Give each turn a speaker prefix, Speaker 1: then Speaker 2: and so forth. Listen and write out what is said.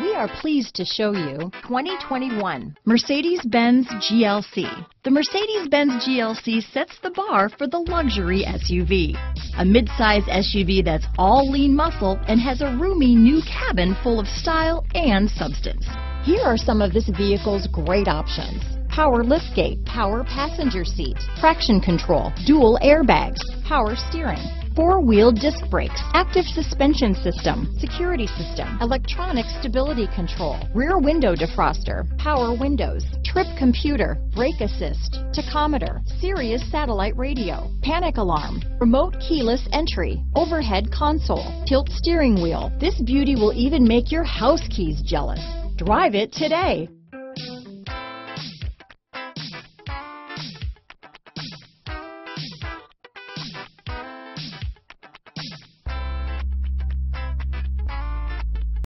Speaker 1: We are pleased to show you 2021 Mercedes-Benz GLC. The Mercedes-Benz GLC sets the bar for the luxury SUV. A midsize SUV that's all lean muscle and has a roomy new cabin full of style and substance. Here are some of this vehicle's great options. Power liftgate, power passenger seat, traction control, dual airbags, power steering, four-wheel disc brakes, active suspension system, security system, electronic stability control, rear window defroster, power windows, trip computer, brake assist, tachometer, Sirius satellite radio, panic alarm, remote keyless entry, overhead console, tilt steering wheel. This beauty will even make your house keys jealous. Drive it today.